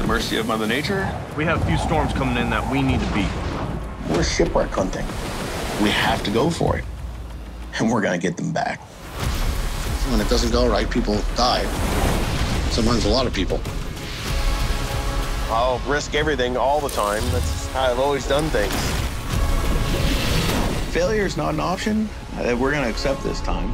the mercy of Mother Nature. We have a few storms coming in that we need to beat. We're shipwreck hunting. We have to go for it. And we're going to get them back. When it doesn't go right, people die. Sometimes a lot of people. I'll risk everything all the time. That's how I've always done things. Failure is not an option uh, we're going to accept this time.